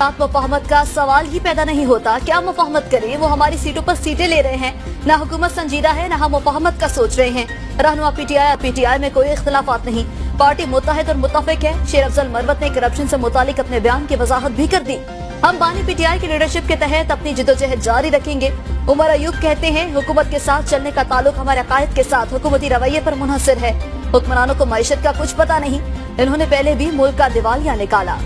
साथ मुफाहमत का सवाल ही पैदा नहीं होता। क्या मुफाहमत करें? वो हमारी सीटों पर सीटें ले रहे हैं। ना हुकूमत संजीदा है, ना हम मुफाहमत का सोच रहे हैं। रहनुमा पीटीआई और पीटीआई में कोई इख्तलाफात नहीं। पार्टी मुतहद और मुतफिक है। शेर अफजल मरवत ने करप्शन से मुतालिक अपने बयान की वजाहत भी कर दी। हम बानी पीटीआई की लीडरशिप के तहत अपनी जिदोजहद जारी रखेंगे। उमर अयूब कहते हैं, हुकूमत के साथ चलने का ताल्लुक हमारे अकायद के साथ हुकूमती रवैये पर मुनहसर है। हुक्मरानों को मीशत का कुछ पता नहीं। इन्होंने पहले भी मुल्क का दिवालिया निकाला।